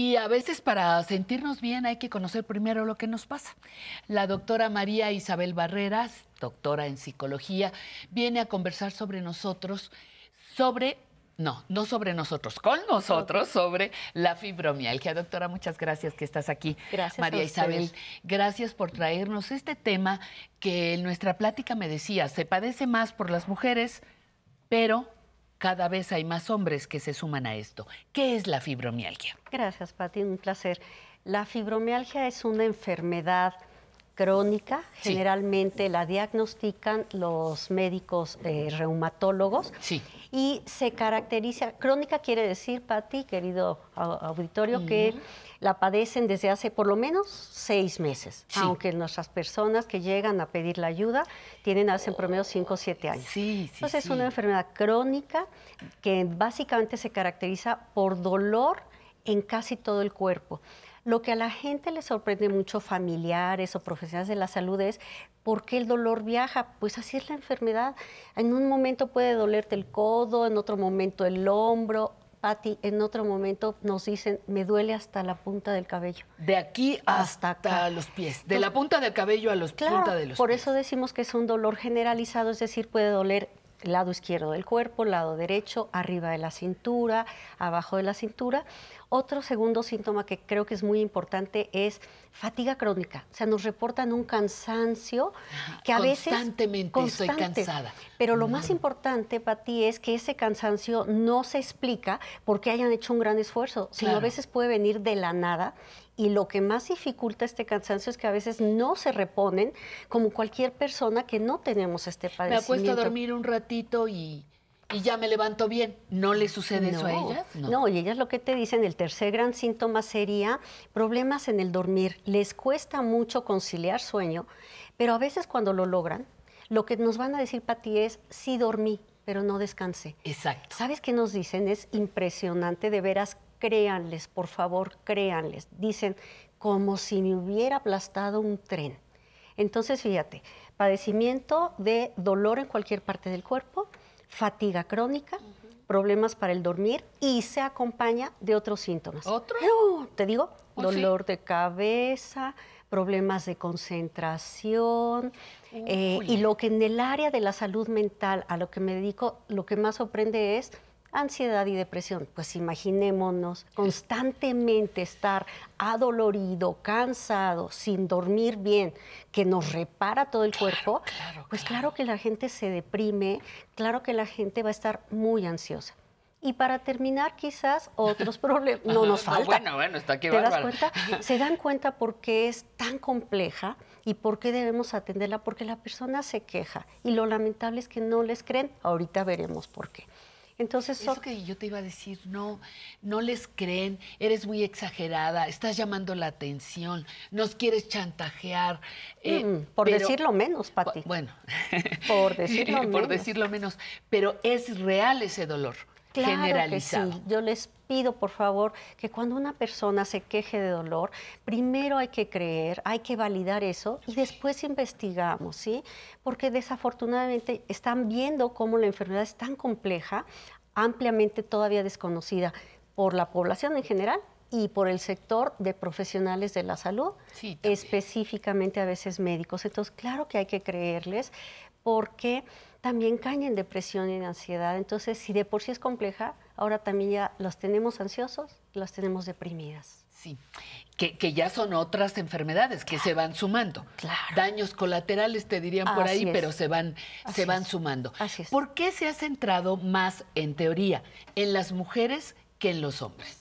Y a veces para sentirnos bien hay que conocer primero lo que nos pasa. La doctora María Isabel Barreras, doctora en psicología, viene a conversar sobre nosotros, sobre, no, no sobre nosotros, con nosotros, sobre la fibromialgia. Doctora, muchas gracias que estás aquí. Gracias. María a Isabel, gracias por traernos este tema que en nuestra plática me decía, se padece más por las mujeres, pero cada vez hay más hombres que se suman a esto. ¿Qué es la fibromialgia? Gracias, Pati, un placer. La fibromialgia es una enfermedad crónica, Sí. generalmente la diagnostican los médicos eh, reumatólogos Sí. y se caracteriza, crónica quiere decir, Pati, querido au- auditorio, que la padecen desde hace por lo menos seis meses, Sí. aunque nuestras personas que llegan a pedir la ayuda tienen hace en promedio cinco o siete años. Sí, sí, Entonces es una enfermedad crónica que básicamente se caracteriza por dolor en casi todo el cuerpo. Lo que a la gente le sorprende mucho, familiares o profesionales de la salud, es por qué el dolor viaja. Pues así es la enfermedad. En un momento puede dolerte el codo, en otro momento el hombro. Pati, en otro momento nos dicen, me duele hasta la punta del cabello. De aquí hasta, Hasta acá. los pies. De la punta del cabello a los Claro, punta de los por pies. eso decimos que es un dolor generalizado, es decir, puede doler lado izquierdo del cuerpo, lado derecho, arriba de la cintura, abajo de la cintura. Otro segundo síntoma que creo que es muy importante es fatiga crónica. O sea, nos reportan un cansancio que a veces... Constantemente estoy cansada. Pero lo más importante para ti es que ese cansancio no se explica porque hayan hecho un gran esfuerzo, sino a veces puede venir de la nada. Y lo que más dificulta este cansancio es que a veces no se reponen como cualquier persona que no tenemos este Me padecimiento. acuesto a dormir un ratito y, y ya me levanto bien. ¿No le sucede eso a No, ellas? No. y ellas lo que te dicen, el tercer gran síntoma sería problemas en el dormir. Les cuesta mucho conciliar sueño, pero a veces cuando lo logran, lo que nos van a decir, Pati, es sí dormí, pero no descansé. Exacto. ¿Sabes qué nos dicen? Es impresionante, de veras, créanles, por favor, créanles. Dicen, como si me hubiera aplastado un tren. Entonces, fíjate, padecimiento de dolor en cualquier parte del cuerpo, fatiga crónica, problemas para el dormir y se acompaña de otros síntomas. ¿Otro? No, te digo, Oh, sí. dolor de cabeza, problemas de concentración. eh, y lo que en el área de la salud mental, a lo que me dedico, lo que más sorprende es ansiedad y depresión. Pues imaginémonos constantemente estar adolorido, cansado, sin dormir bien, que nos repara todo el cuerpo, claro, pues claro. claro que la gente se deprime, claro que la gente va a estar muy ansiosa. Y para terminar, quizás otros problemas. No nos No, falta. bueno, bueno, está aquí ¿Te das bárbaro. cuenta? Se dan cuenta por qué es tan compleja y por qué debemos atenderla, porque la persona se queja y lo lamentable es que no les creen. Ahorita veremos por qué. Entonces, Eso que yo te iba a decir, no, no les creen, eres muy exagerada, estás llamando la atención, nos quieres chantajear. eh, Mm, por pero- decirlo menos, Pati. Bueno, Por decirlo por menos. decirlo menos, pero es real ese dolor Claro generalizado. Que sí. Yo les pido, por favor, que cuando una persona se queje de dolor, primero hay que creer, hay que validar eso y después investigamos, ¿sí? Porque desafortunadamente están viendo cómo la enfermedad es tan compleja, ampliamente todavía desconocida por la población en general y por el sector de profesionales de la salud, Sí, específicamente a veces médicos. Entonces, claro que hay que creerles porque también caen en depresión y en ansiedad. Entonces, si de por sí es compleja, ahora también ya los tenemos ansiosos, las tenemos deprimidas. Sí, que, que ya son otras enfermedades que se van sumando. Claro. Daños colaterales te dirían por Así ahí, es. pero se van, se van es. sumando. Así es. ¿Por qué se ha centrado más, en teoría, en las mujeres que en los hombres?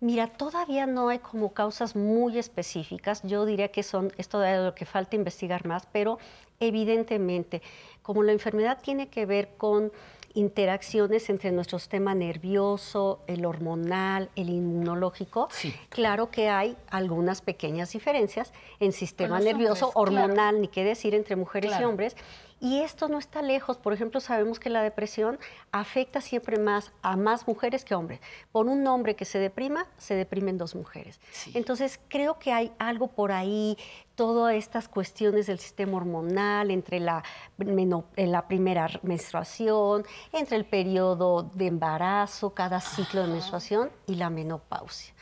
Mira, todavía no hay como causas muy específicas. Yo diría que son esto de lo que falta investigar más, pero evidentemente, como la enfermedad tiene que ver con interacciones entre nuestro sistema nervioso, el hormonal, el inmunológico, Sí. claro que hay algunas pequeñas diferencias en sistema nervioso, hombres, claro. hormonal, ni qué decir entre mujeres y hombres. Y esto no está lejos. Por ejemplo, sabemos que la depresión afecta siempre más a más mujeres que hombres. Por un hombre que se deprima, se deprimen dos mujeres. Entonces, creo que hay algo por ahí, todas estas cuestiones del sistema hormonal, entre la, la primera menstruación, entre el periodo de embarazo, cada ciclo de menstruación y la menopausia.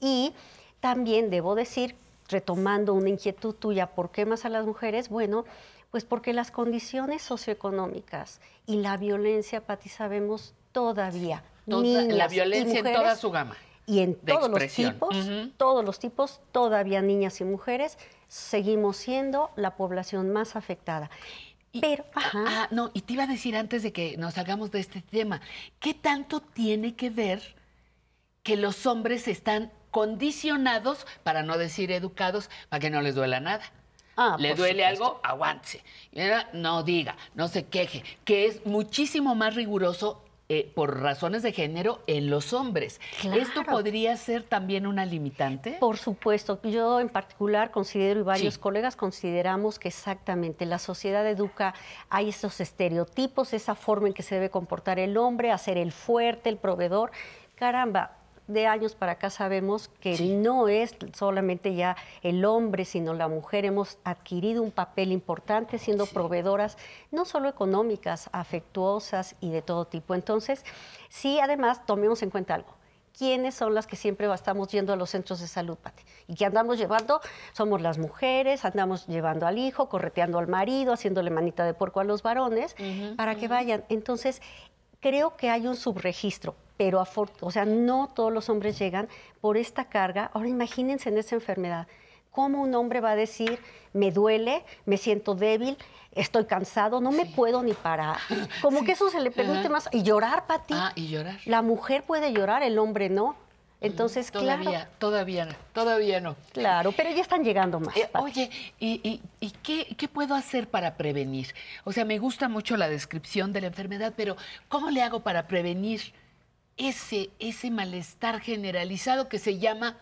Y también debo decir, retomando una inquietud tuya, ¿por qué más a las mujeres? Bueno, pues porque las condiciones socioeconómicas y la violencia, Pati, sabemos todavía. la violencia en toda su gama. Y en todos los tipos, todos los tipos, todavía niñas y mujeres, seguimos siendo la población más afectada. Pero, ajá. Ah, no, y te iba a decir antes de que nos salgamos de este tema, ¿qué tanto tiene que ver que los hombres están condicionados, para no decir educados, para que no les duela nada? Ah, Le duele algo, aguante. No diga, no se queje, que es muchísimo más riguroso eh, por razones de género en los hombres. ¿Esto podría ser también una limitante? Por supuesto. Yo en particular considero y varios colegas consideramos que exactamente la sociedad educa, hay estos estereotipos, esa forma en que se debe comportar el hombre, hacer el fuerte, el proveedor. Caramba, de años para acá sabemos que no es solamente ya el hombre, sino la mujer. Hemos adquirido un papel importante siendo proveedoras, no solo económicas, afectuosas y de todo tipo. Entonces, sí, además, tomemos en cuenta algo. ¿Quiénes son las que siempre estamos yendo a los centros de salud, Pati? Y que andamos llevando, somos las mujeres, andamos llevando al hijo, correteando al marido, haciéndole manita de porco a los varones, para que vayan. Entonces, creo que hay un subregistro pero o sea, no todos los hombres llegan por esta carga. Ahora imagínense en esa enfermedad. ¿Cómo un hombre va a decir, me duele, me siento débil, estoy cansado, no me puedo ni parar? Como que eso se le permite más. Y llorar, Pati. Ah, y llorar. La mujer puede llorar, el hombre no. Entonces, todavía, claro. Todavía no, todavía no. Claro, pero ya están llegando más. Eh, oye, ¿y, qué, qué, puedo hacer para prevenir? O sea, me gusta mucho la descripción de la enfermedad, pero ¿cómo le hago para prevenir ese, ese malestar generalizado que se llama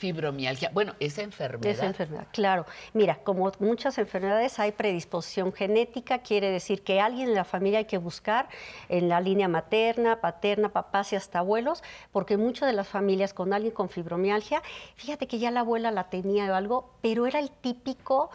fibromialgia. Bueno, esa enfermedad. Esa enfermedad, claro. Mira, como muchas enfermedades hay predisposición genética, quiere decir que alguien en la familia hay que buscar en la línea materna, paterna, papás y hasta abuelos, porque muchas de las familias con alguien con fibromialgia, fíjate que ya la abuela la tenía o algo, pero era el típico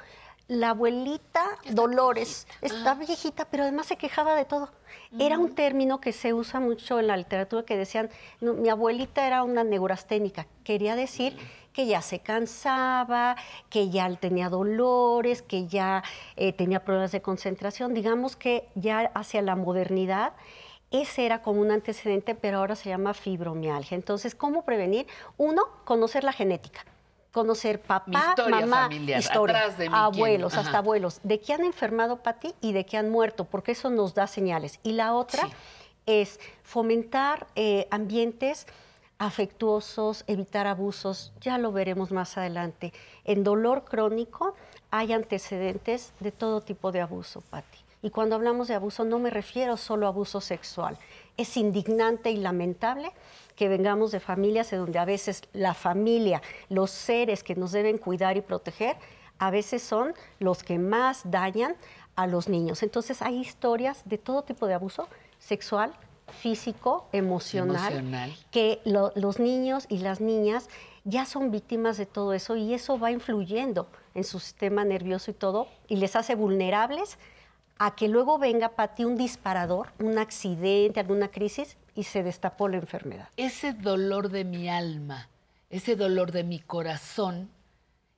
la abuelita Dolores está viejita, pero además se quejaba de todo. Era un término que se usa mucho en la literatura que decían, mi abuelita era una neurasténica. Quería decir que ya se cansaba, que ya tenía dolores, que ya eh, tenía problemas de concentración. Digamos que ya hacia la modernidad ese era como un antecedente, pero ahora se llama fibromialgia. Entonces, ¿cómo prevenir? Uno, conocer la genética conocer papá, mamá, historia, abuelos, hasta abuelos, de qué han enfermado Pati y de qué han muerto, porque eso nos da señales. Y la otra es fomentar eh, ambientes afectuosos, evitar abusos, ya lo veremos más adelante. En dolor crónico hay antecedentes de todo tipo de abuso, Pati. Y cuando hablamos de abuso no me refiero solo a abuso sexual. Es indignante y lamentable que vengamos de familias en donde a veces la familia, los seres que nos deben cuidar y proteger, a veces son los que más dañan a los niños. Entonces hay historias de todo tipo de abuso sexual, físico, emocional, que los niños y las niñas ya son víctimas de todo eso y eso va influyendo en su sistema nervioso y todo y les hace vulnerables a que luego venga para ti un disparador, un accidente, alguna crisis y se destapó la enfermedad. Ese dolor de mi alma, ese dolor de mi corazón,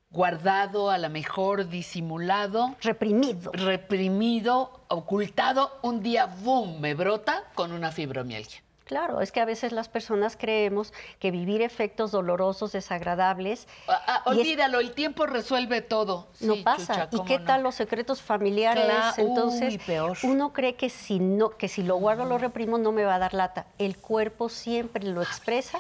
guardado, a lo mejor disimulado. Reprimido. Reprimido, ocultado, un día, ¡boom!, me brota con una fibromialgia. Claro, es que a veces las personas creemos que vivir efectos dolorosos, desagradables. Ah, ah, olvídalo, el tiempo resuelve todo. No pasa. ¿Y qué tal los secretos familiares? Entonces, uno cree que si no, que si lo guardo, lo reprimo, no me va a dar lata. El cuerpo siempre lo expresa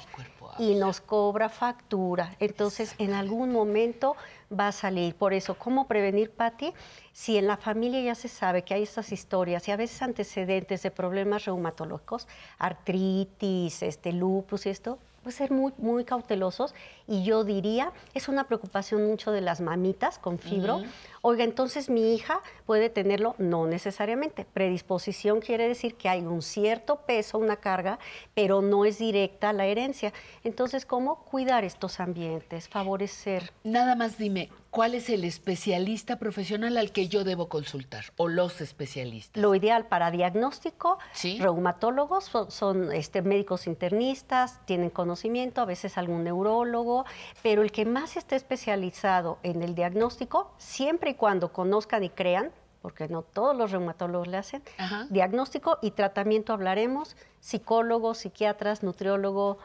y nos cobra factura. Entonces, en algún momento va a salir. Por eso, ¿cómo prevenir, Patti? Si en la familia ya se sabe que hay estas historias y a veces antecedentes de problemas reumatológicos, artritis, este, lupus y esto, pues ser muy, muy cautelosos y yo diría, es una preocupación mucho de las mamitas con fibro. Oiga, entonces mi hija puede tenerlo, no necesariamente. Predisposición quiere decir que hay un cierto peso, una carga, pero no es directa la herencia. Entonces, ¿cómo cuidar estos ambientes, favorecer? Nada más dime, ¿cuál es el especialista profesional al que yo debo consultar o los especialistas? Lo ideal para diagnóstico, reumatólogos son, este, médicos internistas, tienen conocimiento, a veces algún neurólogo, pero el que más está especializado en el diagnóstico, siempre y cuando conozcan y crean, porque no todos los reumatólogos le hacen, diagnóstico y tratamiento hablaremos, psicólogos, psiquiatras, nutriólogo,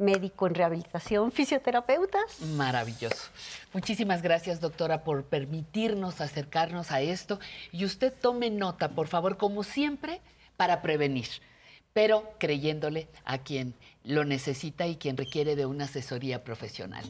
médico en rehabilitación, fisioterapeutas. Maravilloso. Muchísimas gracias, doctora, por permitirnos acercarnos a esto. Y usted tome nota, por favor, como siempre, para prevenir, pero creyéndole a quien lo necesita y quien requiere de una asesoría profesional.